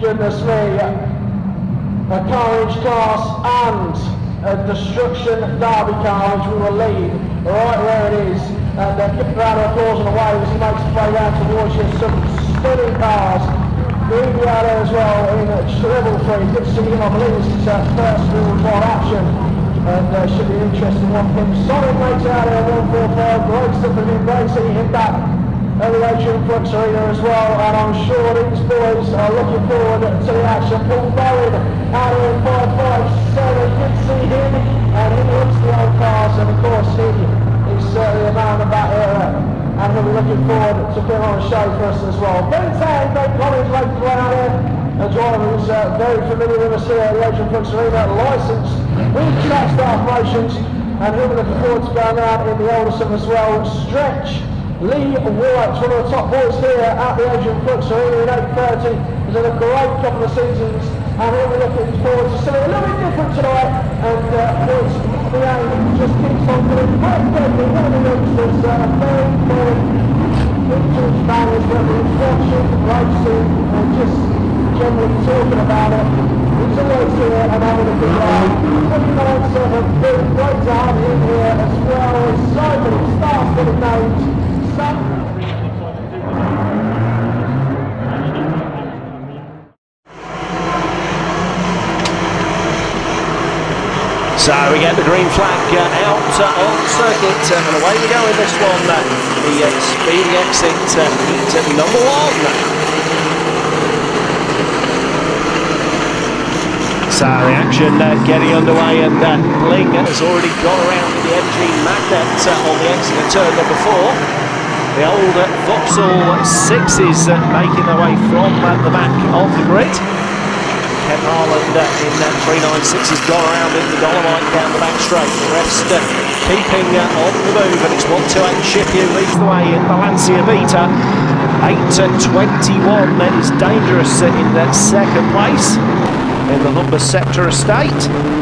goodness me, a carriage class and a destruction derby car which we will lead. Right where it is and uh, give a round of applause on the way as he makes his way down towards you. Some stunning cars Greedy out as well in uh, level 3 good to see him I believe this is uh, first real drive action. And uh, should be an interesting one for him solid mates out there 145 great stuff from him great seeing him back Flux Arena as well, and I'm sure these boys are looking forward to the action. Paul Bowen out in 557, good to see him, and he looks the old cars, and of course he is certainly a man of that era, and he'll be looking forward to putting on a show for us as well. Ben Tang, Ben Collins, late to out here, a driver who's uh, very familiar with us here at the Adrian Flux Arena, licensed with track staff motions, and he'll be looking forward to going out in the Alderson as well. Stretch Lee White, one of the top boys here at the Adrian Flux Arena in 8.30. He's had a great couple of seasons and he'll be looking forward to something a little bit different tonight and uh, points the aim just keeps on doing quite deadly. One of the youngsters, uh, very, very vintage fans, whether it's watching, racing and just generally talking about it. He's always here and having a good laugh. 29-7, big, great to have him here as well as so many star-studded names. So we get the green flag uh, out uh, on circuit uh, and away we go in this one. Uh, the uh, speedy exit to number one. So the action uh, getting underway and uh, Bling has already got around in the MG Magnette uh, on the exit of turn number four. The old Vauxhall 6 is uh, making their way from the back of the grid. Ken Harland in uh, 396 has gone around in the Dolomite down the back straight. The rest uh, keeping uh, on the move and it's 128 Shippy who leads the way in the Lancia Beta. 8.21 uh, is dangerous in that second place in the Humber Sceptre Estate.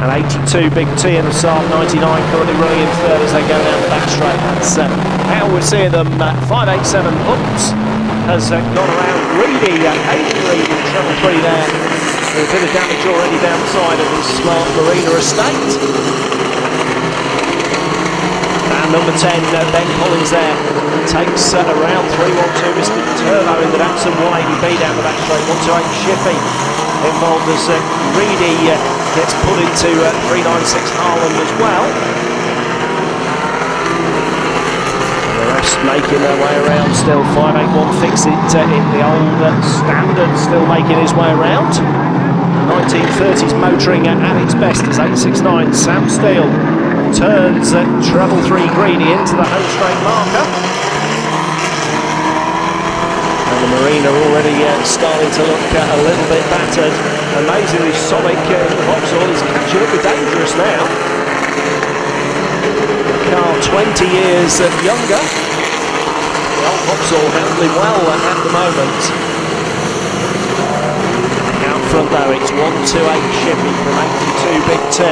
And 82 Big T in the Saab 99 currently running in third as they go down the back straight. That's uh, how we're seeing them. Uh, 587 Humps has uh, gone around Reedy, uh, Hayden Reed in three there. A bit of damage already down the side of his Smart Marina estate. And number 10, uh, Ben Collins there, takes uh, around 312 Mr. Turbo in the Datsun 180B down the back straight. 128 Shippy involved as uh, Reedy uh, gets put into uh, 396 Harland as well. The rest making their way around still. 581 fix it uh, in the old uh, standard, still making his way around. 1930s motoring at its best as 869 Sam Steele turns uh, treble three greedy into the home straight marker. And the Marina already uh, starting to look uh, a little bit battered. Amazingly, Sonic uh, is catching up with Dangerous now. Car 20 years uh, younger. Old Vauxhall handling well uh, at the moment. Out front though, it's 128 Shippy from 82 Big T.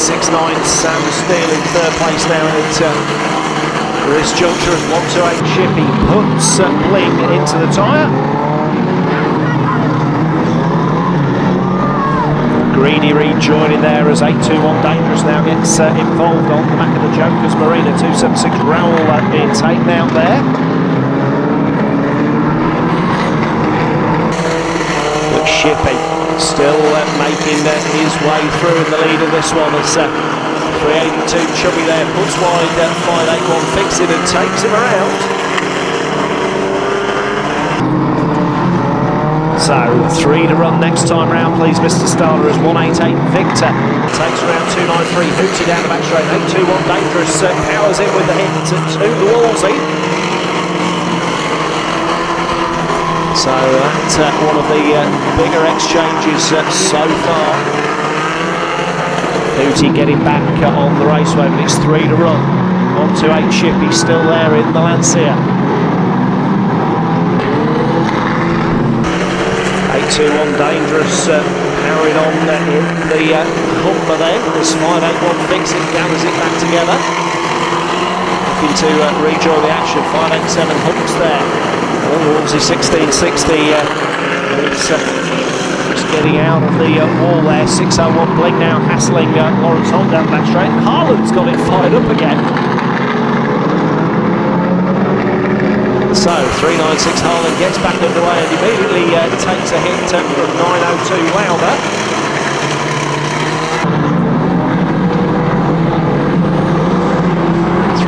869 Sam Steele in third place now at uh, this juncture as 128 Shippy puts uh, Bling into the tyre. Greedy rejoining there as 821 Dangerous now gets uh, involved on the back of the Jokers Marina 276 Raoul uh, being taken out there. But Shippy still uh, making uh, his way through in the lead of this one as uh, 382 Chubby there puts wide uh, 581 fix it and takes him around. So three to run next time round, please, Mr. Starter, as 188 Victor takes around 293, Hootie down the back straight, 821 Dangerous, uh, powers in with the hit to, to the Wolseley. So that's uh, one of the uh, bigger exchanges uh, so far. Hootie getting back on the raceway, but it's three to run. 128 Shippy still there in the Lancia. 821 Dangerous uh, carried on uh, in the uh, Humber then. This 581 Vixen gathers it back together. Looking to uh, rejoin the action. 587 Humps there. Oh, Wolseley 1660 uh, He's uh, getting out of the uh, wall there. 601 Bling now hassling uh, Lawrence Holt down back straight. Harlan's got it fired up again. So 396 Harlan gets back underway and immediately uh, takes a hit uh, from 902 Lauder.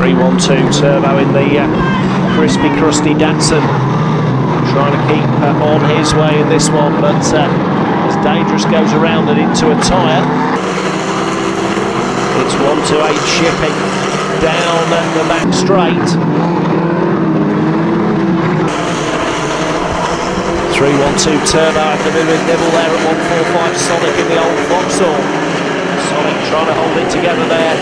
312 turbo in the uh, crispy crusty Datsun trying to keep uh, on his way in this one but uh, dangerous goes around and into a tyre. It's 128 shipping down the back straight. 312 turbo after a bit nibble there at 145 Sonic in the old Vauxhall. Sonic trying to hold it together there.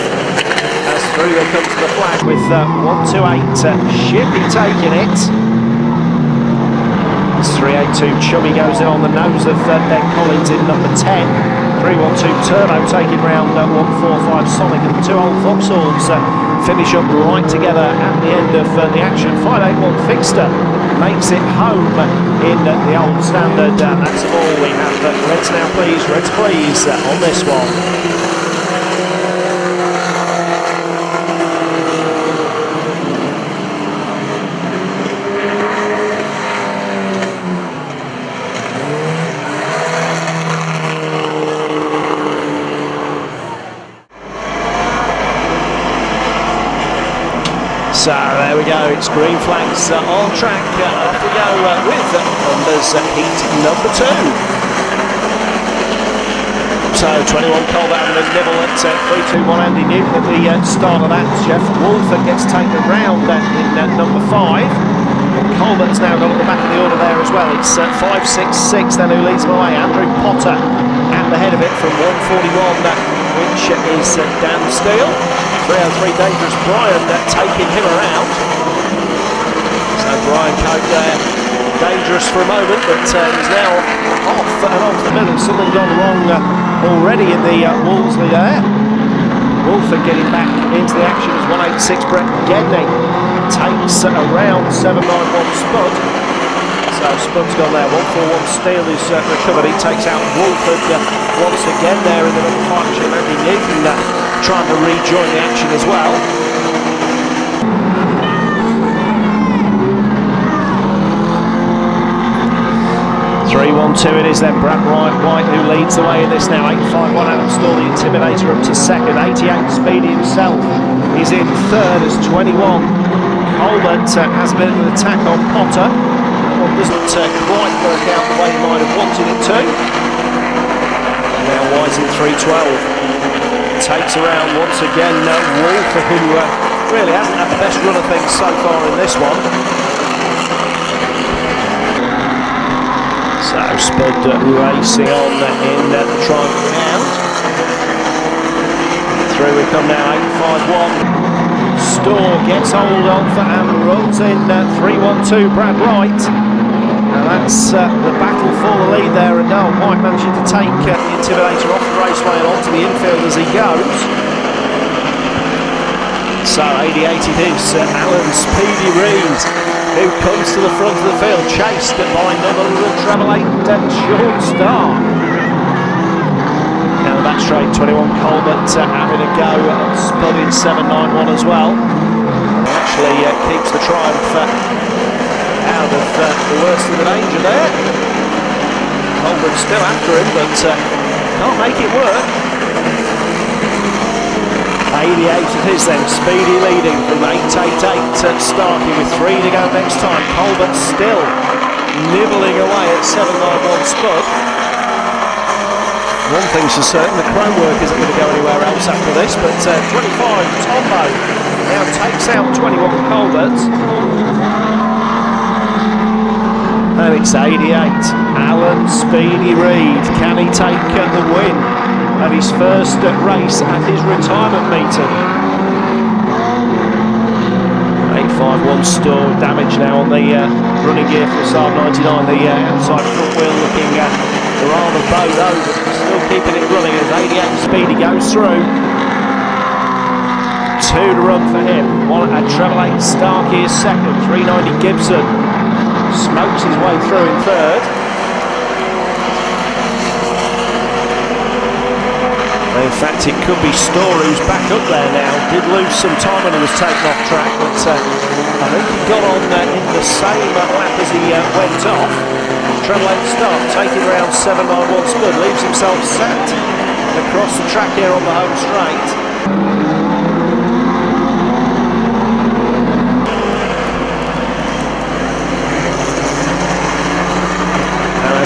As through they come to the flag with uh, 128 uh, Shippy taking it. 382 Chummy goes in on the nose of uh, Ben Collins in number 10. 312 Turbo taking round uh, 145 Sonic and the two old Vauxhalls uh, finish up right together at the end of uh, the action. 581 Fixter makes it home in uh, the old standard. Uh, that's all we have. Uh, Reds now please, Reds please uh, on this one. So there we go, it's green flags uh, on track. Uh, off we go uh, with uh, heat number two. So 21 Colbert having a nibble at uh, 3-2-1 Andy Newton at the uh, start of that. Jeff Woolford gets taken round uh, in uh, number five. Colbert's now got at the back of the order there as well. It's 5-6-6 then who leads the way. Andrew Potter at the head of it from 141, which is Dan Steele. 303 Dangerous Brian uh, taking him around. So Brian Cope there, dangerous for a moment, but uh, he's now off and off the middle. Something gone wrong uh, already in the uh, Wolseley there. Wolford getting back into the action as 186 Brett Gedney takes around 791 Spud. So Spud's gone there, 141 Steele is uh, recovered. He takes out Wolford uh, once again there in the partnership. Andy trying to rejoin the action as well. Three one two it is then Brad Wright White who leads the way in this now. 851 Adam Stall the Intimidator up to second. 88 Speedy himself is in third as 21. Colbert uh, has of an attack on Potter. That doesn't uh, quite work out the way he might have wanted it to. Now White in 312 takes around once again uh, Walter, who uh, really hasn't had the best run of things so far in this one. So Spud uh, racing on in uh, the triangle round. Through we come now, 851. Store gets hold of and runs in 312 uh, Brad Wright. And that's uh, the battle for the lead there, and now White managing to take uh, the Intimidator off the raceway and onto the infield as he goes. So 88 it is, uh, Alan Speedy Reed, who comes to the front of the field, chased by another little treble eight uh, short star. Now the back straight, 21 Colbert uh, having a go, uh, Spud 791 as well. Actually uh, keeps the triumph the worst of the danger there. Holman's still after him, but uh, can't make it work. 88 it is then, Speedy leading from 888 at Starkey with three to go next time. Colbert still nibbling away at 791 Spud. One thing's for certain, the chrome work isn't going to go anywhere else after this, but uh, 25 Tombo now takes out 21 Colbert. And it's 88. Alan Speedy Reed. Can he take the win at his first race at his retirement meeting? 851 store damage now on the uh, running gear for the Saab 99. The uh, outside front wheel looking uh, rather bowed over, still keeping it running as 88 Speedy goes through. Two to run for him. One at treble eight Starkey is second. 390 Gibson smokes his way through in third. And in fact, it could be Store who's back up there now. Did lose some time when he was taken off track, but uh, I think he got on uh, in the same lap as he uh, went off. Treble 8 start, taking round 7 by 1 split leaves himself sat across the track here on the home straight.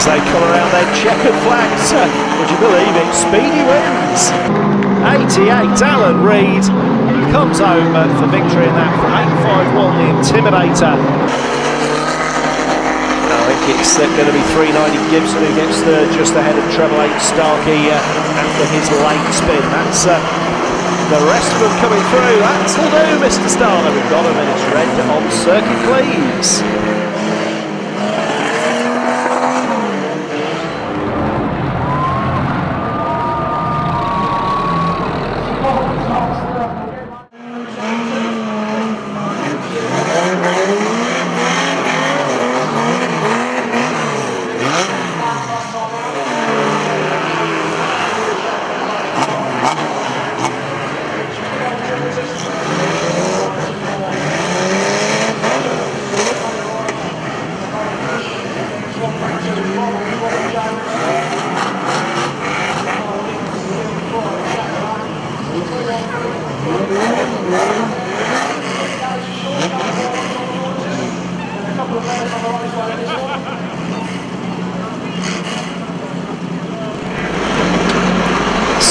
As they come around their checkered flags. Would you believe it? Speedy wins. 88, Alan Reid comes home for victory in that from 851, the Intimidator. I think it's uh, going to be 390 Gibson who gets third just ahead of treble 8 Starkey uh, after his late spin. That's uh, the rest of them coming through. That'll do, Mr. Starler. We've got a minute's red on circuit, please.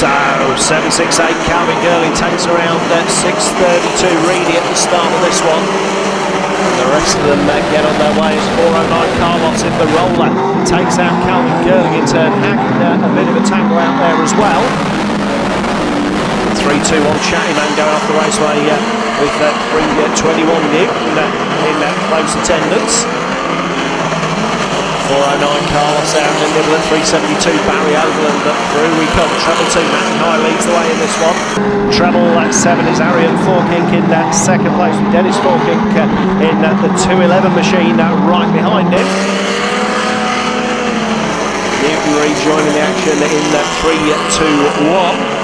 So 768 Calvin Gurley takes around at 632 Reedy at the start of this one. The rest of them uh, get on their way as 409 Carlos in the roller takes out Calvin Gurley in turn. Uh, a bit of a tangle out there as well. 3-2 on Chattyman going off the raceway uh, with uh, 321 Newton uh, in uh, close attendance. 409 Carlos out and nibble at 372 Barry Overland but through we come treble 2 Matty High leads the way in this one treble at 7 is Arian Forkink in that second place with Dennis Forkink uh, in uh, the 211 machine uh, right behind him Rejoining the action in that 3-2-1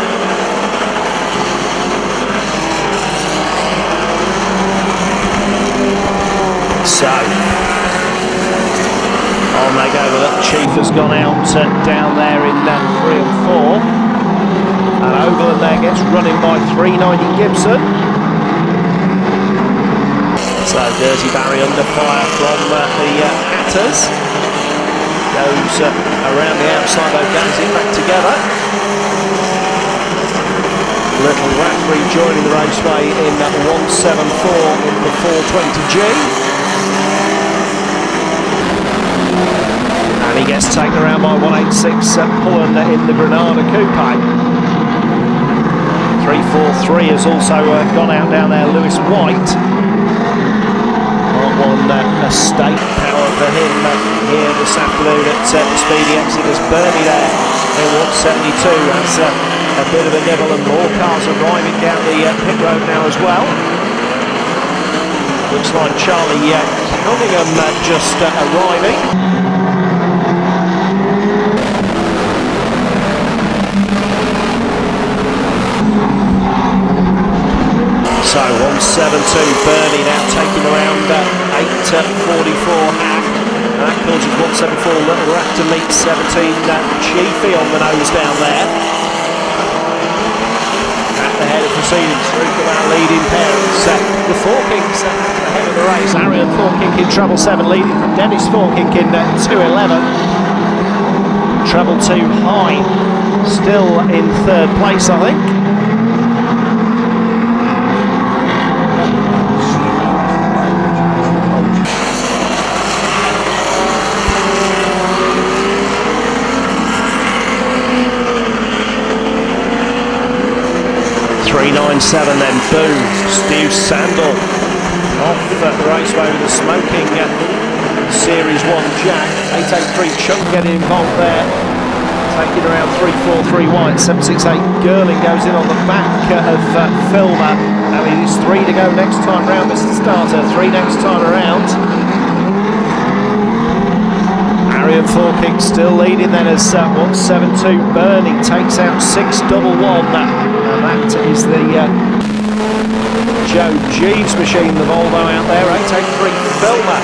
So, on they go it. Chief has gone out uh, down there in uh, 3 and 4. And Overland there gets running by 390 Gibson. So Dirty Barry under fire from uh, the uh, Hatters. Goes uh, around the outside it back together. Little Rathbury joining the raceway in that 174 in the 420G. and he gets taken around by 186 uh, Pullen in the Granada Coupe. 343 has also uh, gone out down there, Lewis White. One uh, estate power for him uh, here this afternoon at uh, the Speedy Exodus. Bernie there in 172 has uh, a bit of a nibble and more cars arriving down the uh, pit road now as well. Looks like Charlie uh, Cunningham uh, just uh, arriving. So 172 Bernie now taking around uh, 844 Hack. That causes 174 Little Rat to meet 17 uh, Chiefy on the nose down there. At the head of proceedings, through from our leading parents. Uh, the Four Kings uh, ahead of the race. Arian Four King in trouble 7 leading from Dennis Four King in uh, 211. Treble 2 high, still in third place I think. Three nine seven, then boom, Steve Sandal off uh, the raceway with a smoking uh, Series 1 Jack. 883 Chuck getting involved there, taking around 343 white 768 Girling goes in on the back uh, of uh, Filmer. Mean, it's three to go next time round, Mr. Starter. Three next time around. Arian Forking still leading then as uh, 172 Bernie takes out 611. That is the uh, Joe Jeeves machine, the Volvo out there. 883 Filmer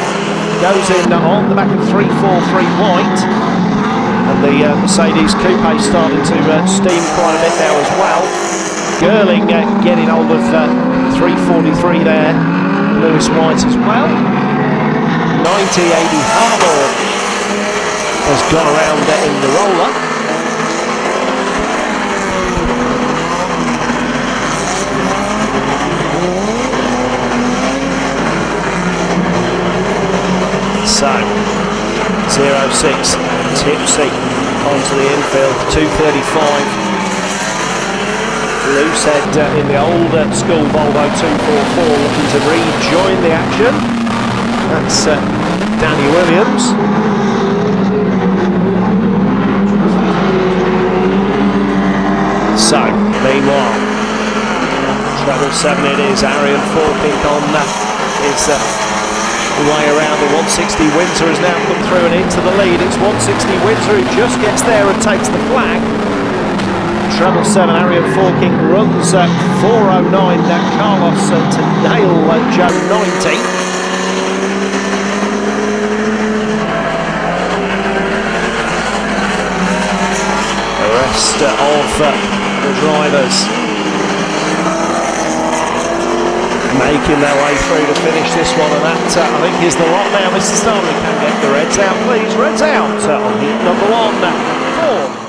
goes in on the back of 343 White. And the uh, Mercedes Coupe starting to uh, steam quite a bit now as well. Girling uh, getting hold of uh, 343 there. Lewis White as well. 9080 Harbour has gone around in the roller. So, 06 Tipsy onto the infield, 235 loose head uh, in the old uh, school Volvo 244 looking to rejoin the action. That's uh, Danny Williams. So, meanwhile, treble seven it is. Arian Forpink on that is uh, the way around. The 160 Winter has now come through and into the lead. It's 160 Winter who just gets there and takes the flag. Treble seven, Arian Forking runs at 409. That Carlos and to nail uh, Joe 90. The rest uh, of the drivers making their way through to finish this one, and that uh, I think is the lot now. Mr. Stanley can get the Reds out, please. Reds out uh, on heat number one. Four.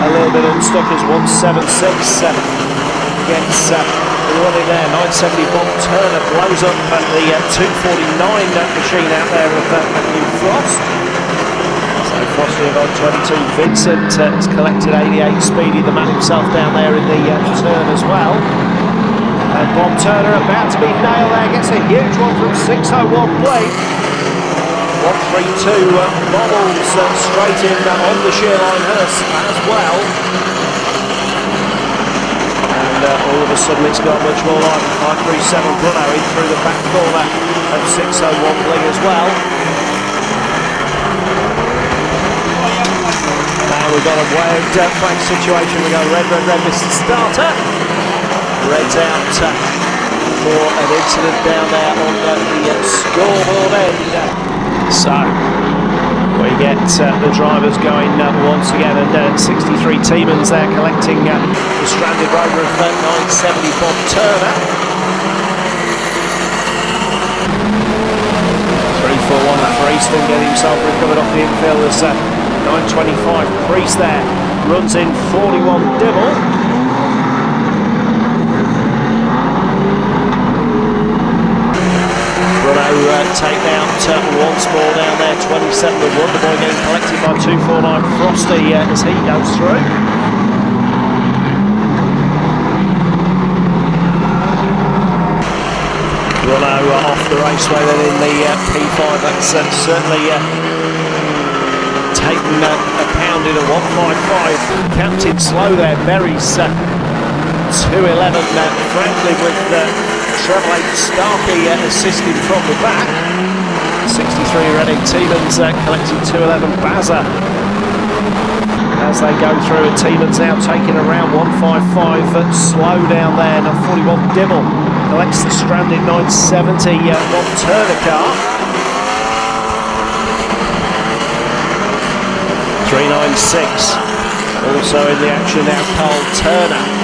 A little bit unstuck as 176 uh, gets. Uh, running there. 970 Bob Turner blows up at the uh, 249 machine out there of uh, Matthew Frost. So Frosty on 22. Vincent uh, has collected 88. Speedy, the man himself down there in the uh, turn as well. And Bob Turner about to be nailed there. Gets a huge one from 601 Blake. 132 uh, bobbles uh, straight in uh, on the shear line Hurst as well and uh, all of a sudden it's got much more like 537 Bruno in through the back corner of 601 Bling as well. Now we've got a weird uh, flank situation. We've got red, red, red, Mr. Starter. Red's out uh, for an incident down there on uh, the uh, scoreboard end. So we get uh, the drivers going uh, once again. And uh, 63 Tiemens there collecting uh, the stranded rover of 970 Bob Turner. 3-4-1 for Easton, getting himself recovered off the infield as uh, 925 Priest there runs in 41 Dibble. Uh, take out uh, once more down there, 27 of Wonderboy getting collected by 249 Frosty uh, as he goes through. Runo uh, off the raceway then in the uh, P5, that's uh, certainly uh, taken a pound in a 155. Captain slow there, Berry's 211 Franklin with 8 Starkey uh, assisting from the back. 63 Reading Tiemens uh, collecting 211 Baza. As they go through, and Tiemens now taking around 155 uh, slow down there. Now 41 Dibble collects the stranded 970 uh, Bob Turner car. 396 also in the action now Carl Turner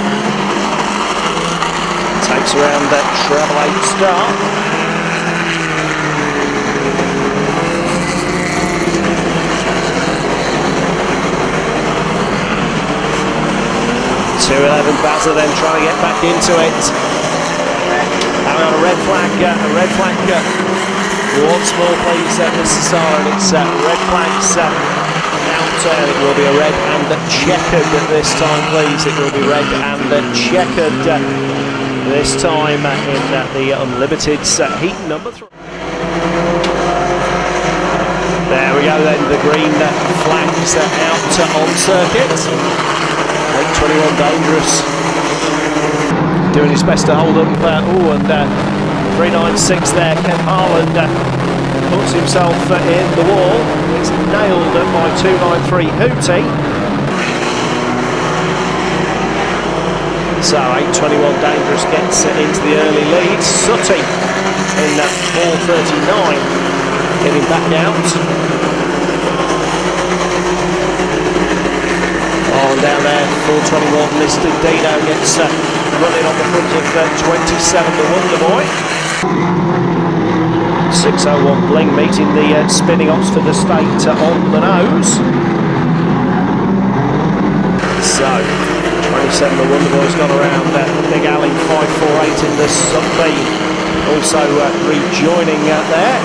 takes around that treble eight start. Two eleven Baza then trying to get back into it. Having on a red flag, uh, a red flag. Uh, once more, please, uh, Mr. Sala, and it's uh, red flags uh. Uh, it will be a red and a checkered this time, please. It will be red and a checkered. Uh, this time in the Unlimited heat number three. There we go then, the green flags out on circuit. 821 dangerous. Doing his best to hold up. Uh, oh, and uh, 396 there, Ken Harland uh, puts himself in the wall. It's nailed by 293 Hootie. So 8.21 Dangerous gets into the early lead. Sutty in that 4.39 getting back out. On down there, 4.21 Mr. Dino gets uh, running on the front of uh, 27 the Wonder Boy. 601 Bling meeting the uh, spinning Oxford Estate uh, on the nose. So 27, the Wonder Boys got around uh, Big Alley 548 in the Sunbeam. Also uh, rejoining uh, there.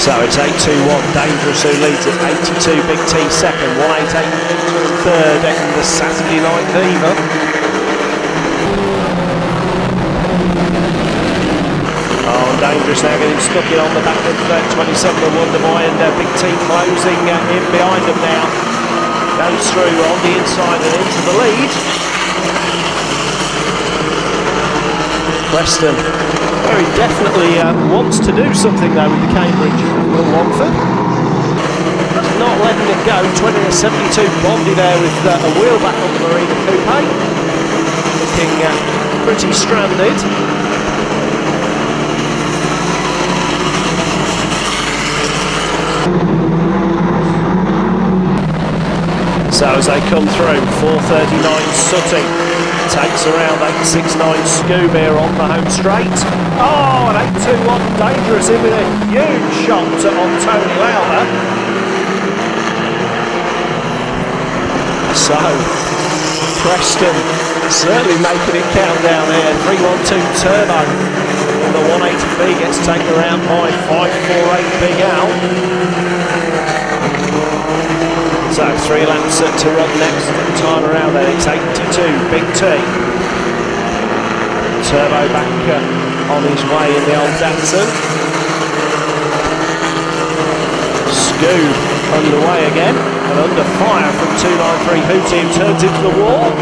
So it's 8-2-1, Dangerous who leads at 82, Big T second, 188 third in the Saturday Night Diva. Dangerous now, getting stuck in on the back of uh, 27 of Wonderboy and uh, Big T closing uh, in behind them now. Goes through on the inside and into the lead. Preston very definitely uh, wants to do something though with the Cambridge Will Longford. Not letting it go, 20 to 72 Bondi there with uh, a wheel back on the Marina Coupe. Looking uh, pretty stranded. So as they come through, 439 Sutty takes around 869 Scooby on the home straight. Oh, and 821 Dangerous in with a huge shot on Tony Lowther. So, Preston certainly making it count down there. 312 Turbo. And the 180B gets taken around by 548 Big Al. So three laps to run next time around then. It's 82, Big T. Turbo back on his way in the old Datsun. Scoob underway again and under fire from 293 Hootie who turns into the wall.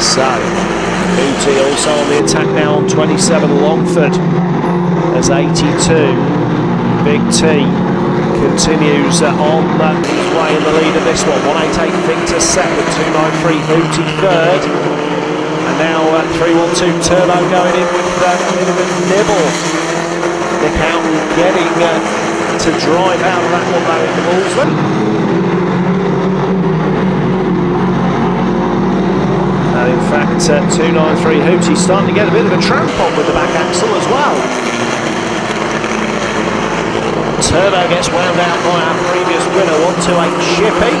So Booty also on the attack now on 27 Longford as 82. Big T continues on his way in the lead of this one. 188 Victor second, 293 Hootie third. And now uh, 312 Turbo going in with uh, a bit of a nibble. Nick Houghton getting uh, to drive out of that one though in the Wolseley. And in fact, uh, 293 Hootie starting to get a bit of a tramp on with the back axle as well. Turbo gets wound out by our previous winner, 128 Shippy.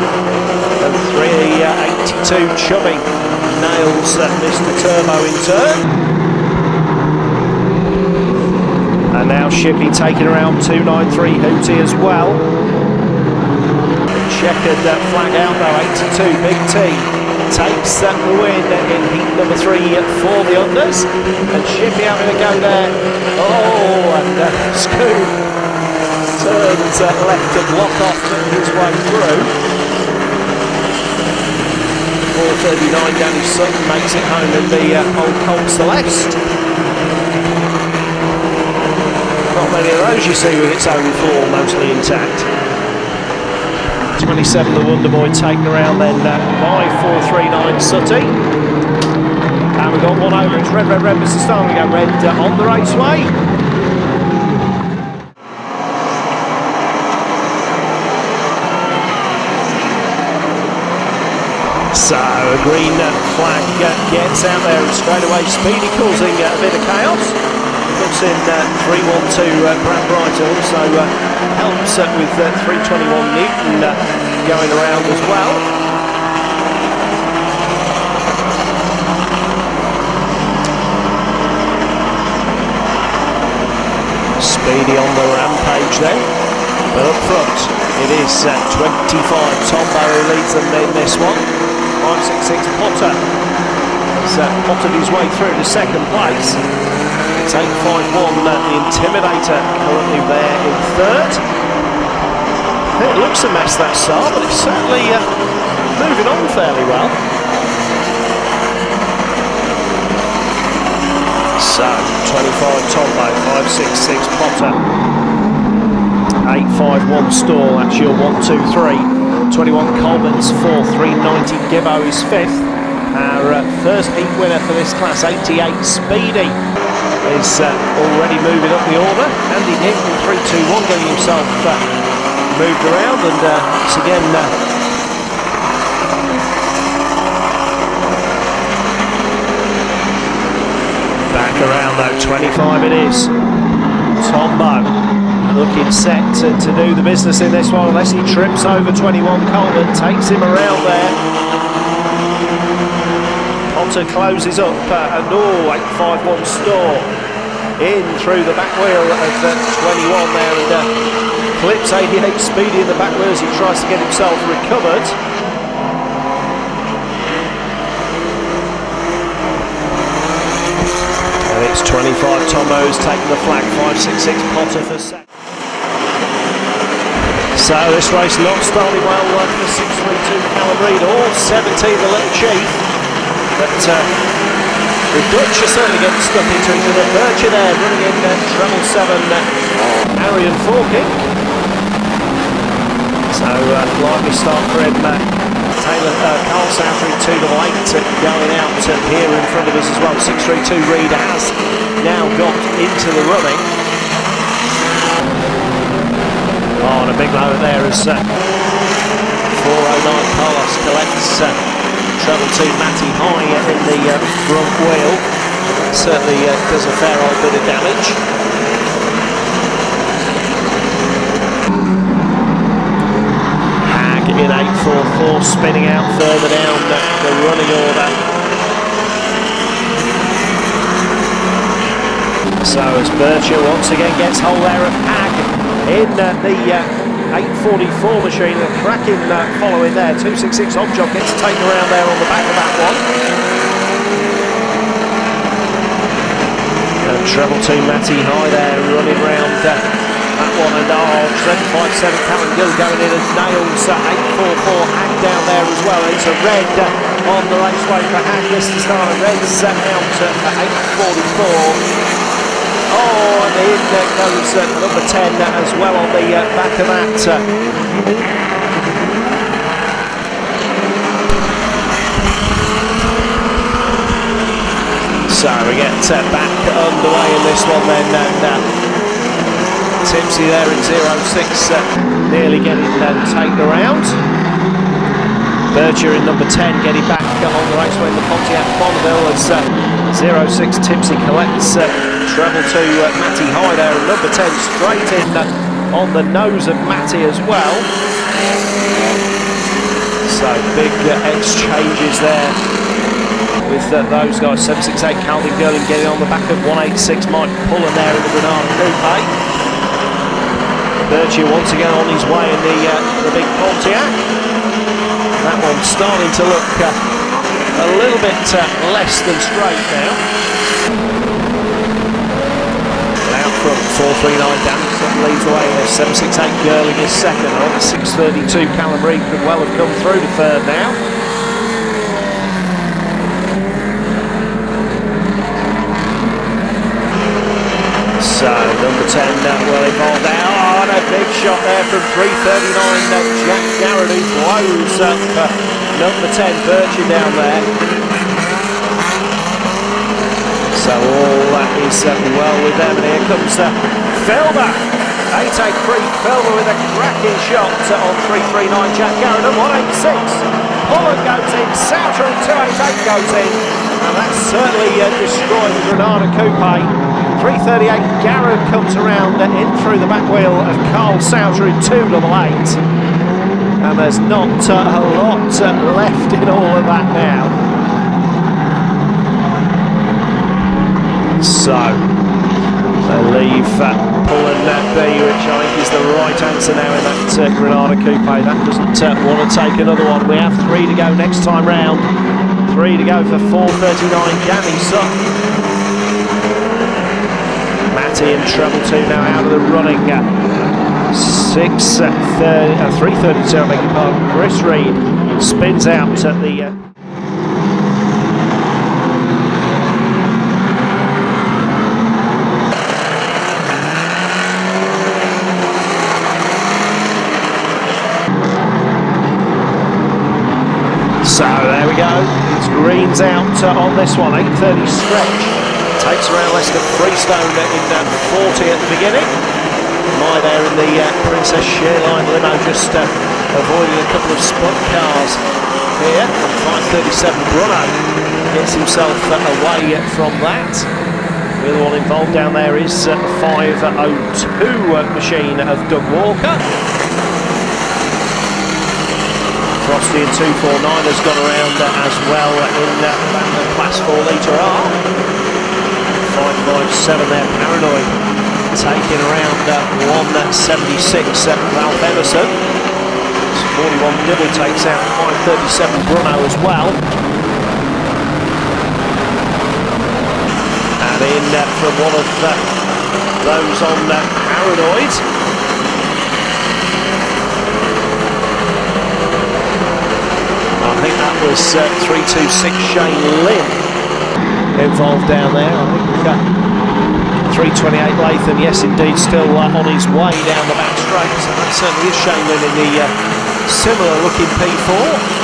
And 382 Chubby nails uh, Mr. Turbo in turn. And now Shippy taking around 293 Hootie as well. Checkered uh, flag out though, 82 Big T takes that win in heat number three for the unders. And Shippy having a go there. Oh, and uh, Scoop turns uh, left to block off his way through. 4.39 Danny Sutton makes it home in the uh, old Colt Celeste. Not many of those you see with its own floor mostly intact. 27 the Wonder Boy taken around then uh, by 439 Sutty. And we've got one over, it's Red Red Red Mr. Star, we go Red uh, on the raceway. So a green flag gets out there and straight away Speedy causing a bit of chaos. Puts in uh, 312 uh, Brad Bright also uh, helps uh, with uh, 321 Newton uh, going around as well. Speedy on the rampage then, but up front it is uh, 25 Tom who leads them in this one. 566 Potter has uh, potted his way through to second place. It's 851 uh, the Intimidator currently there in third. It looks a mess that start, but it's certainly uh, moving on fairly well. So, 25 Tombo, 566 Potter, 851 Store, that's your 1, 2, 3. 21 Coleman's 4, 390 Gibbo is fifth. Our uh, first heat winner for this class, 88 Speedy, is uh, already moving up the order. Andy Newton, 3-2-1, getting himself uh, moved around and uh, again uh, back around though 25 it is. Tombo looking set to, to do the business in this one unless he trips over 21 Coleman takes him around there Potter closes up uh, and oh 851 store in through the back wheel of uh, 21 there and uh, clips 88 Speedy in the back wheel as he tries to get himself recovered. And it's 25 Tombo's taking the flag, 566 Potter for second. So this race not starting well uh, for 632 Callum Reid or 17 the little chief. But uh, the Dutch are certainly getting stuck into each other. Bircher there running in uh, treble 7 uh, Arian Forking. So uh, lively start for him. Uh, Taylor, uh, Carl Southry 2 to 8 going out uh, here in front of us as well. 632 Reid has now got into the running. Oh, and a big load there as uh, 409 Carlos collects treble 2 Matty High in the uh, front wheel. Certainly uh, does a fair old bit of damage. Hag in 844 spinning out further down the, the running order. So as Bircher once again gets hold there of Hag in uh, the uh, 844 machine, a cracking uh, following there, 266 Objob gets taken around there on the back of that one. And treble two Matty High there running round uh, that one and oh, 757 Callum Gill going in and nails uh, 844 Hag down there as well. It's a red uh, on the raceway for Hag this is start. Red's uh, out at 844. Oh, and in uh, there goes uh, number 10 as well on the uh, back of that. So we get uh, back underway in this one then and uh, Tipsy there in 06, uh, nearly getting um, taken around. Berger in number 10 getting back on the raceway in the Pontiac Bonneville as uh, 06 Tipsy collects uh, treble to uh, Matty High there, number 10 straight in uh, on the nose of Matty as well. So big uh, exchanges there with uh, those guys. 768 Calvin Girling getting on the back of 186 Mike Pullen there in the Granada Coupe. Birchie once again on his way in the, uh, the big Pontiac. That one's starting to look uh, a little bit less than straight now. Out from 439 Danielson leads the way there. 768 Girling is second. On 632 Callum Reed could well have come through to third now. So number 10 uh, well involved now. Oh, and a big shot there from 339 uh, Jack Garrett who blows up uh, number 10 Birchie down there. So all that is uh, well with them. And here comes uh, Felder. 883 Felder with a cracking shot uh, on 339 Jack Garrett and 186. Pullen goes in, Souter and 288 goes in. And that certainly uh, destroyed the Granada Coupe. 338 Garrett comes around uh, in through the back wheel of Carl Souter in 288 and there's not uh, a lot uh, left in all of that now so they leave uh, Pullen that B which I think is the right answer now in that uh, Granada Coupe that doesn't uh, want to take another one we have three to go next time round three to go for 439 Danny Sutton Matty in treble two now out of the running. Six, uh, 30, uh, 332, I beg your pardon. Chris Reed spins out at the. Uh, So there we go. It's greens out uh, on this one. 8:30 stretch takes around than Freestone in uh, 40 at the beginning. My there in the uh, Princess Sheerline limo just uh, avoiding a couple of spot cars here. 537 Bruno gets himself uh, away from that. The other one involved down there is uh, 502 uh, machine of Doug Walker. Frosty in 249 has gone around as well in uh, Class 4 litre R. 557 there, Paranoid, taking around uh, 176 uh, Ralph Emerson. 41 Dibble takes out 537 Bruno as well. And in uh, from one of uh, those on uh, Paranoid. I think that was uh, 326 Shane Lynn involved down there. I think uh, 328 Latham, yes indeed, still uh, on his way down the back straight. So that certainly is Shane Lynn in the uh, similar looking P4.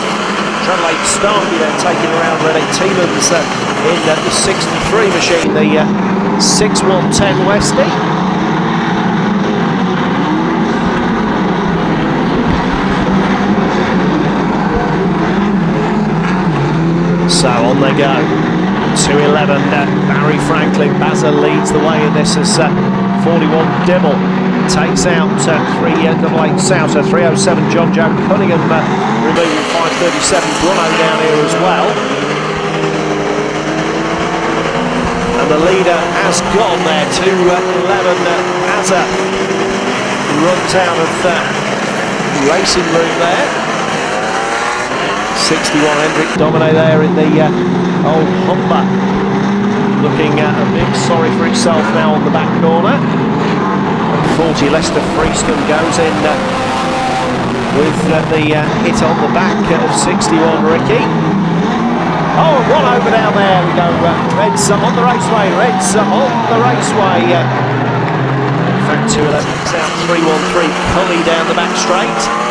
Treble 8 Starkey then taking around René Tiemens uh, in uh, the 63 machine, the uh, 6110 Westie. So on they go. 211, uh, Barry Franklin. Bazza leads the way in this as uh, 41 Dibble takes out uh, 388 uh, Souter, 307 John Joe Cunningham uh, removing 537 Bruno down here as well. And the leader has gone there, 211 uh, Bazza runs out of uh, racing room there. 61 Hendrik Domine there in the uh, old Humber. Looking uh, a bit sorry for himself now on the back corner. 40 Lester Freeston goes in uh, with uh, the uh, hit on the back of 61 Ricky. Oh, one over down there we go. Uh, Reds on the raceway. Reds on the raceway. in fact, 211 out 313 Cully down the back straight.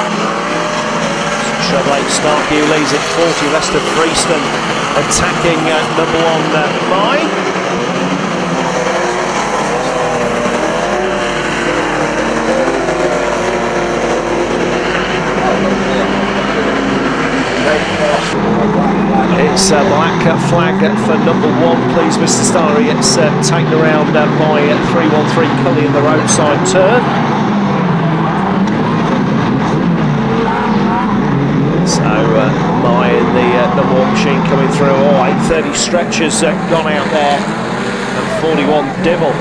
Treble 8 Starkey leads it 40 Lester Freeston attacking uh, number one, uh, Mai. It's a black flag for number one, please, Mr. Starry. It's uh, taken around uh, by 313 Cully in the roadside turn. 30 stretchers uh, gone out there. And 41 Dibble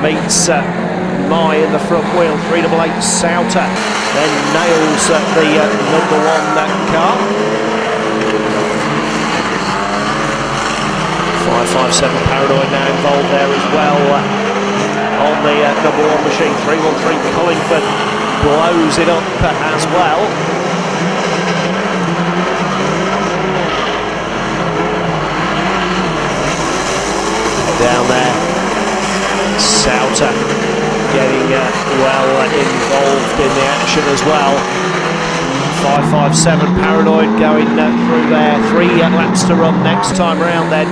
meets uh, Mai in the front wheel. 388 Souter then nails uh, the uh, number one that car. 557 Paranoid now involved there as well uh, on the uh, number one machine. 313 Collingford blows it up as well. Down there, Souter getting uh, well involved in the action as well. 557 Paranoid going uh, through there. Three laps to run next time around then.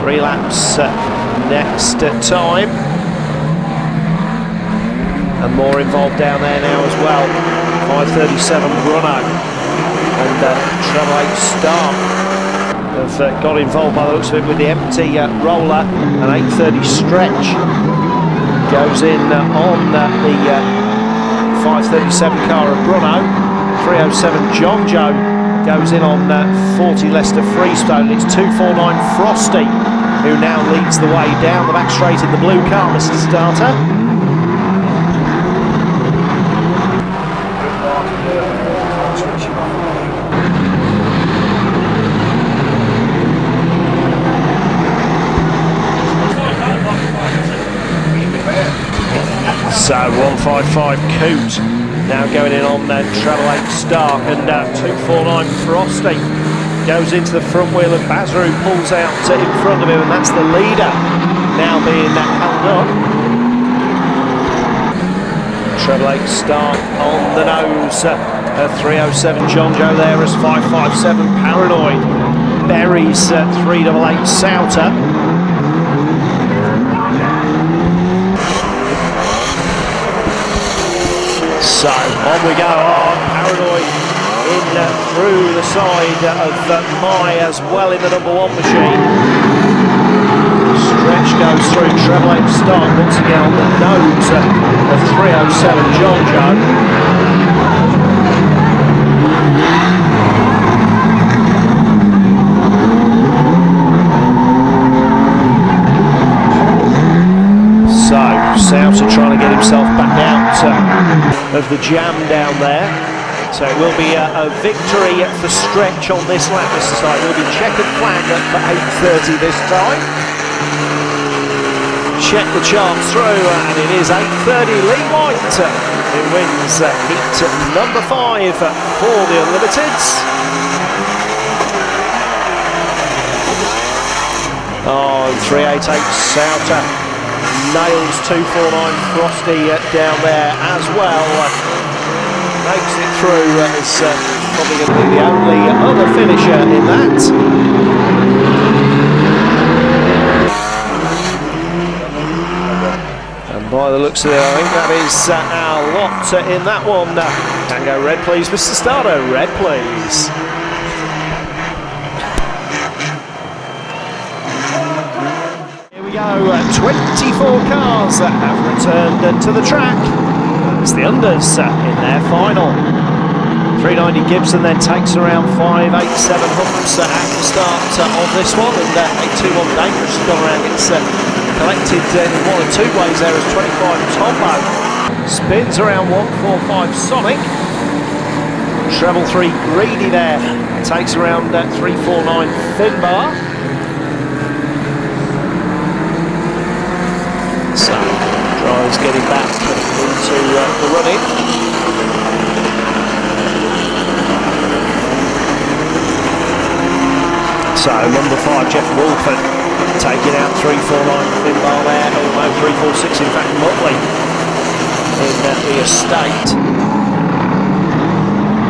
Three laps uh, next uh, time. And more involved down there now as well. 537 Bruno and uh, Treble 8 Star have uh, got involved by the looks of it with the empty uh, roller. An 830 stretch goes in uh, on uh, the uh, 537 car of Bruno. 307 John Joe goes in on uh, 40 Lester Freestone. It's 249 Frosty who now leads the way down the back straight in the blue car, Mr. Starter. So 155 Coot now going in on uh, Treble 8 Stark and uh, 249 Frosty goes into the front wheel and Bazaru pulls out in front of him and that's the leader now being held up. Treble 8 Stark on the nose. Uh, 307 John Joe there as 557 Paranoid buries uh, 388 Souter. So on we go. Oh, Paranoid in uh, through the side of uh, Mai as well in the number one machine. Stretch goes through treble eight start once again on the nose uh, of 307 John So Souter trying to get himself back out uh, of the jam down there. So it will be a, a victory for Stretch on this lap, Mr. Side. It will be checkered flag for 8.30 this time. Check the charts through, uh, and it is 8.30. Lee White uh, who wins heat number five for the Unlimiteds. Oh, 388 Souter nails 249 Frosty uh, down there as well. Makes it through uh, as uh, probably going to be the only other finisher in that. And by the looks of it, I think that is uh, our lot uh, in that one. Uh, Tango red, please, Mr. Starter. Red, please. Here we go, uh, 24 cars that have returned uh, to the track. It's the unders uh, in their final. 390 Gibson then takes around 587 humps at the start of this one, and uh, 821 Dangerous has gone around, gets uh, collected in one or two ways there as 25 Tombo. Spins around 145 Sonic. Treble 3 Greedy there, takes around uh, 349 Finbar. So, drives getting back into uh, the running. So, number five, Jeff Wolford, taking out 349 Finbar there. Oh no, 346 in fact, Muttley in uh, the estate.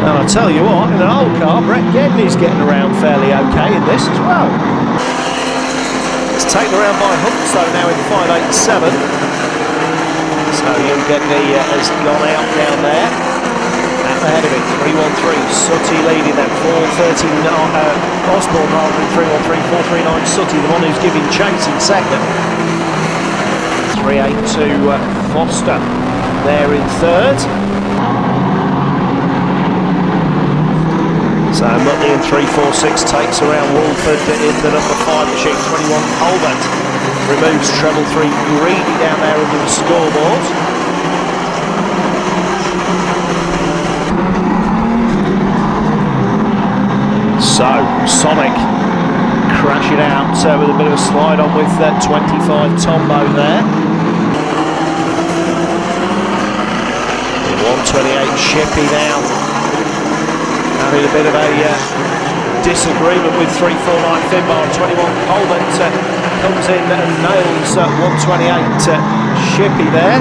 And I'll tell you what, in an old car, Brett Gedney's getting around fairly okay in this as well. It's taken around by Huntstone now in 587. So Young uh, has gone out down there. At the of it, 313. Sutty leading that 439. Uh, Osborne rather than 313, 439. Sutty, the one who's giving chase in second. 382 uh, Foster there in third. So Muttley in 346 takes around Wolford in the number 5 machine, 21 Colbert. Removes treble 3 Greedy down there under the scoreboard. So, Sonic crashing out uh, with a bit of a slide on with uh, 25 Tombo there. 128 Shippy now a bit of a uh, disagreement with 349 Finbar. 21 Colbert uh, comes in and nails uh, 128 uh, Shippy there.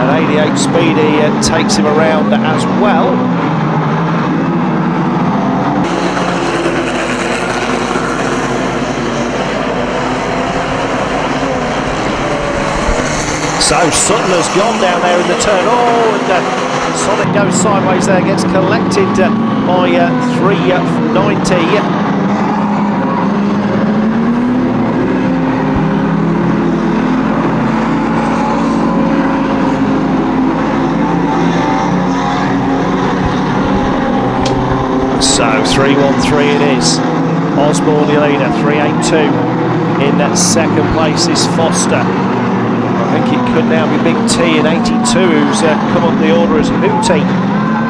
And 88 Speedy uh, takes him around as well. So Sutton has gone down there in the turn. Oh, and uh, Sonic goes sideways there, gets collected uh, by uh, 390. So 313 it is. Osborne the leader, 382. In that second place is Foster. I think it could now be Big T in 82 who's uh, come up the order as Hootie.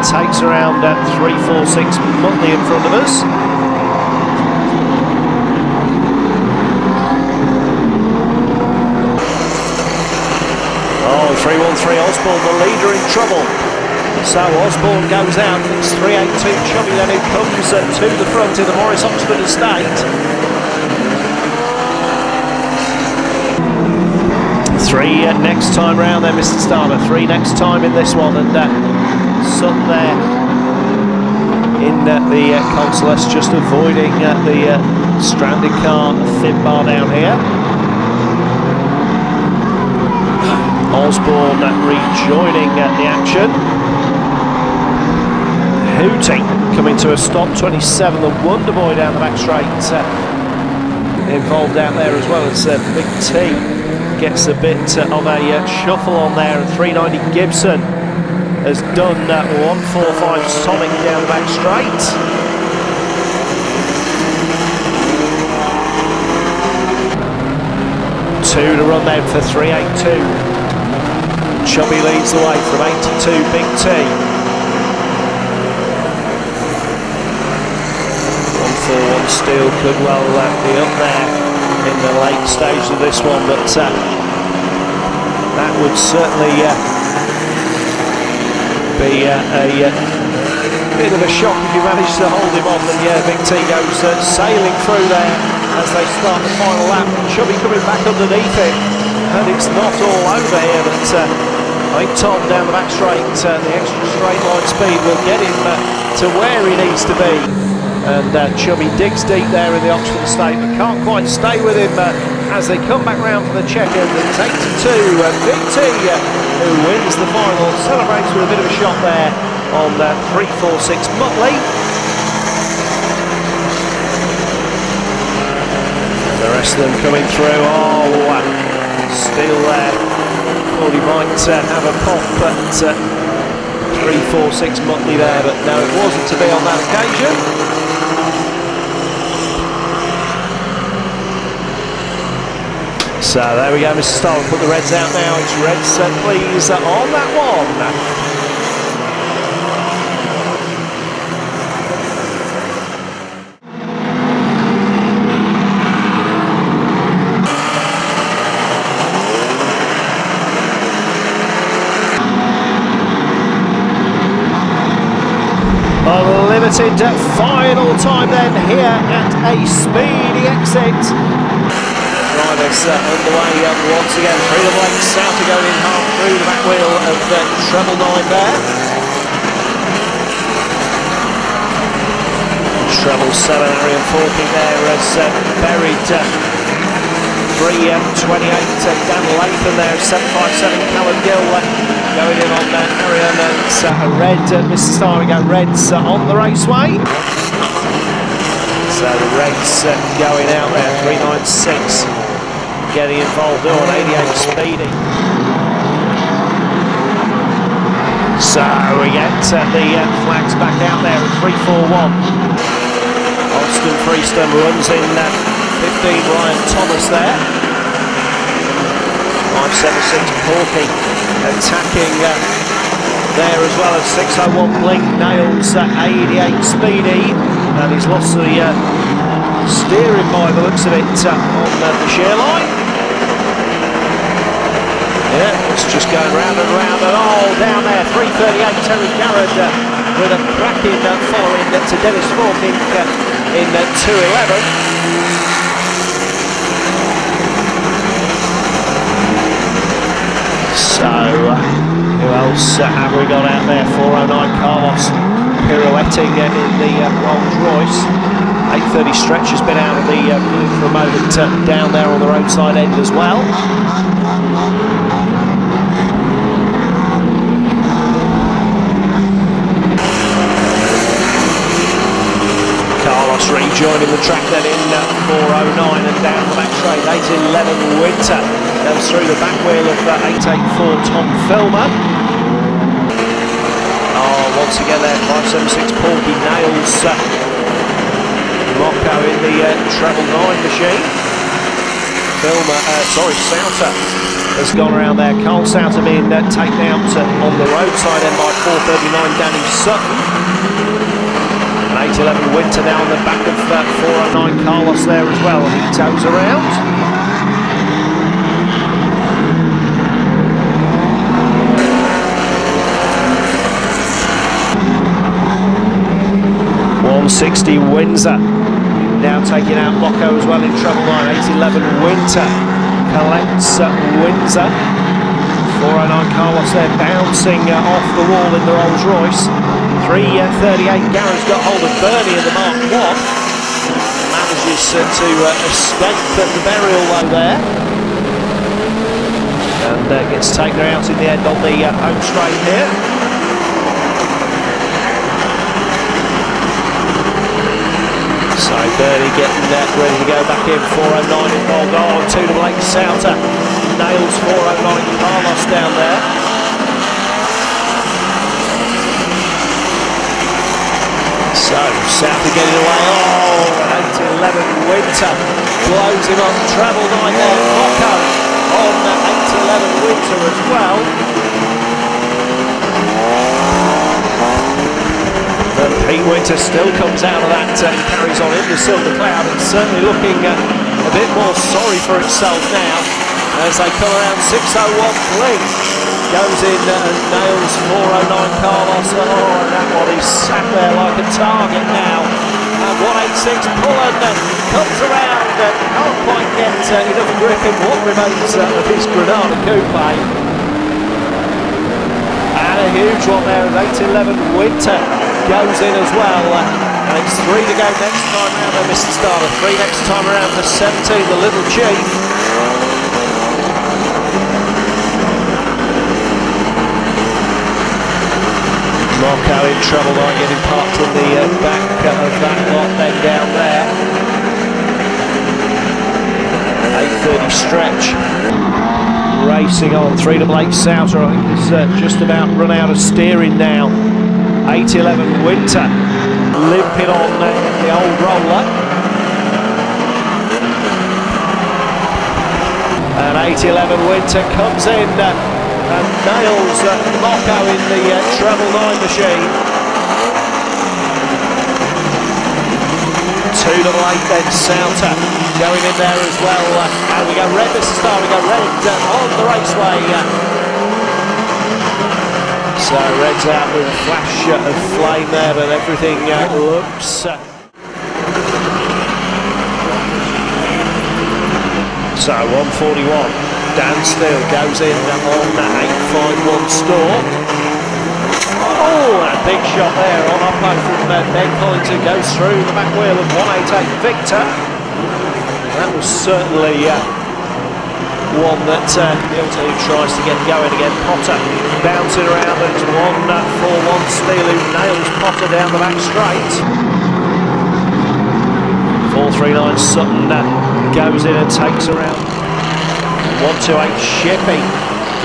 Takes around uh, 346 Muttley in front of us. Oh, 313 Osborne, the leader in trouble. So Osborne goes out, it's 382 Chubby then who comes uh, to the front in the Morris Oxford estate. Three next time round there, Mr. Starmer. Three next time in this one, and uh, Sutton there in uh, the uh, just avoiding uh, the uh, stranded car Finbar down here. Osborne rejoining uh, the action. Hootie coming to a stop, 27, the Wonderboy down the back straight. Uh, involved out there as well as uh, Big T gets a bit uh, of a uh, shuffle on there and 390 Gibson has done uh, 145 Sonic down back straight. Two to run then for 382. Chubby leads the way from 82 Big T. 141 Steel could well uh, be up there in the late stage of this one, but uh, that would certainly uh, be uh, a uh, bit of a shock if you manage to hold him off. And yeah, Big T goes uh, sailing through there as they start the final lap. Chubby coming back underneath it, and it's not all over here, but uh, I think Tom down the back straight, the extra straight line speed will get him to where he needs to be and uh, Chubby digs deep there in the Oxford estate but can't quite stay with him uh, as they come back round for the check and it's 82 uh, Big T uh, who wins the final. Celebrates with a bit of a shot there on uh, 346 Muttley the rest of them coming through. Oh uh, still there. Thought he might uh, have a pop but 346 Muttley there but no it wasn't to be on that occasion So there we go, Mr. Starr. Put the Reds out now. It's Reds, uh, please, uh, on that one. Unlimited final time then here at a speedy exit drivers uh, underway um, once again. Freedom Lake South are going in half through the back wheel of the treble nine there. Treble 7, Arian Forking there as uh, buried uh, 328 uh, Dan Latham there, 757 Callum Gill uh, going in on uh, Arian and uh, red, uh, Mr. Star, we got Reds uh, on the raceway. So the Reds uh, going out there, 396 getting involved on 88 speedy. So we get uh, the uh, flags back out there at 3-4-1. Austin Freestone runs in uh, 15 Ryan Thomas there. 576 Porky attacking uh, there as well as 601 Blink nails uh, 88 Speedy and he's lost the uh, steering by the looks of it uh, on uh, the share line. Yeah, it's just going round and round and all down there. 338 Terry Garrett uh, with a cracking uh, following uh, to Dennis Forking uh, in uh, 211. So, uh, who else uh, have we got out there? 409 Carlos pirouetting uh, in the uh, Rolls Royce. 830 stretch has been out of the uh, for a moment uh, down there on the roadside end as well. Carlos rejoining the track then in uh, 409 and down the back straight 811 Winter goes through the back wheel of uh, 884 Tom Filmer. Oh, once again there 576 Porky nails uh, Mocco in the uh, treble 9 machine. Filmer, uh, sorry, Souter has gone around there. Carl Souter being uh, taken out uh, on the roadside end by 439 Danny Sutton. 811 Winter down the back of uh, 409 Carlos there as well. He toes around. Sixty Windsor now taking out Loco as well in trouble line. 811 Winter collects uh, Windsor. 409 Carlos there bouncing uh, off the wall in the Rolls Royce. 338 Garrett's got hold of Bernie in the Mark 1. Manages uh, to uh, escape the burial low there. And uh, gets taken out in the end on the uh, home straight here. So Bernie getting that ready to go back in. 409 involved. Oh, two to Blake Souter. Nails 409 Carlos down there. So, Souter getting away. Oh, 811 Winter blows him on treble nine there. Mocco on 811 Winter as well. Pete Winter still comes out of that uh, and carries on in the silver cloud. It's certainly looking uh, a bit more sorry for himself now as they come around 601 Blink goes in uh, and nails 409 Carlos. Oh, and that one is sat there like a target now. And 186 Pullen uh, comes around, uh, can't quite get uh, enough grip in what remains uh, of his Granada Coupe. And a huge one there as 811 Winter goes in as well. Uh, and it's three to go next time round for Mr. Starter. Three next time around for 17, the Little Chief. Marco in trouble by getting parked in the uh, back of that lot then down there. 8.30 stretch. Racing on, 3 to Blake Souter, I think uh, just about run out of steering now. 811 Winter limping on the old roller. And 811 Winter comes in and nails Mocco in the uh, treble nine machine. Two double eight then Souter going in there as well. Uh, and we go red this star, we go red uh, on the raceway. Uh, so Red's out with a flash of flame there, but everything uh, looks... Uh, so 141, Dan Steele goes in on that 851 store. Oh, and big shot there on upload from uh, Ben Collington goes through the back wheel of 188 Victor. That was certainly uh, one that uh, who tries to get going again. Potter bouncing around and it's 1 4 1 Steele who nails Potter down the back straight. 439 Sutton uh, goes in and takes around 128 Shippy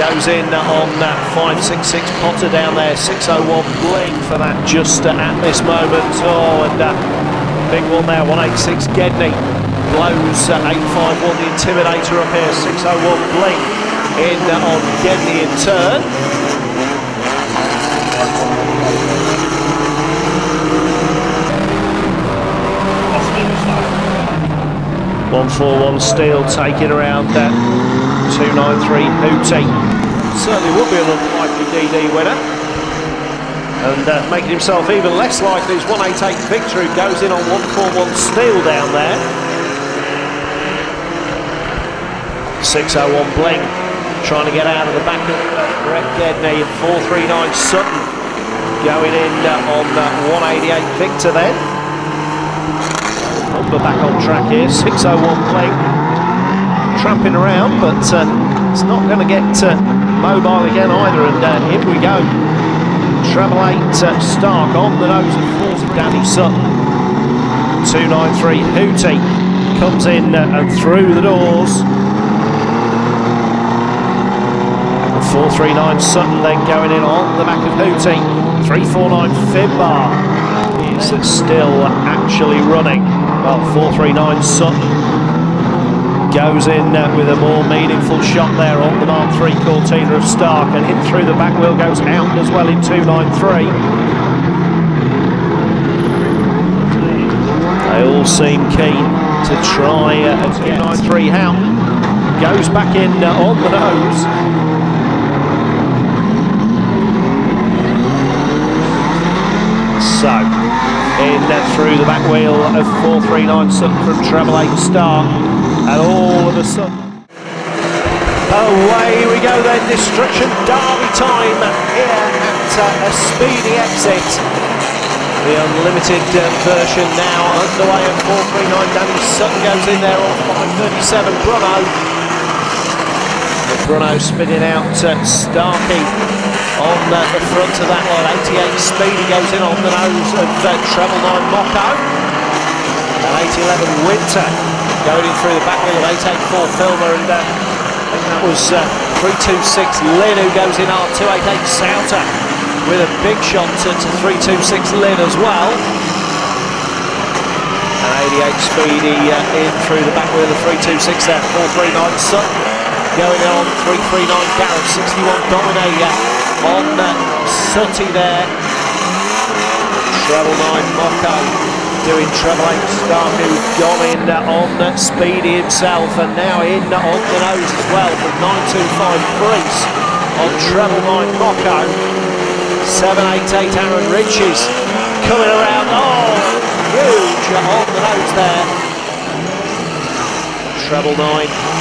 goes in on that 566 Potter down there. 601 Bling for that just uh, at this moment. Oh and uh, big one there. 186 Gedney blows uh, 851 the Intimidator up here 601 Bling in uh, on Gedney in turn One four one steel taking around that 293 Hootie. Certainly would be an unlikely DD winner. And uh, making himself even less likely is 188 Victor who goes in on 141 Steel down there. 601 Bling trying to get out of the back of Brett Gedney and 439 Sutton going in uh, on uh, 188 Victor then. Number back on track here, 601 Bling tramping around, but uh, it's not going to get uh, mobile again either. And here we go. Treble 8 uh, Stark on the nose of 40 Danny Sutton. 293 Hootie comes in and through the doors. 439 Sutton then going in on the back of Hootie. 349 Finbar is still actually running. Well, 439 Sutton goes in uh, with a more meaningful shot there on the Mark 3 Cortina of Stark and in through the back wheel goes Hound as well in 293. They all seem keen to try uh, a 293 Hound. Goes back in uh, on the nose. So, in through the back wheel of 439 Sutton from Treble 8 Stark and all of a sudden away we go then. Destruction derby time here at uh, a speedy exit. The unlimited uh, version now underway at 439 Danny Sutton goes in there on 537 Bruno Bruno spinning out Starkey on the front of that line 88 speed he goes in on the nose of uh, treble 9 Mocko and 811 Winter going in through the back wheel of 884 Filmer and uh, I think that was uh, 326 Lynn who goes in on 288 Souter with a big shot to, to 326 Lynn as well. And 88 Speedy uh, in through the back wheel of 326 there. 439 Sutton going on. 339 Garrett 61 Dominator on uh, Sutty there. Treble 9 Mocko doing treble 8 Stark who gone in on uh, Speedy himself and now in on the nose as well from 925 Priest on treble 9 Mocko 788 Aaron Riches coming around. Oh huge on the nose there. Treble 9 going